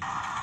you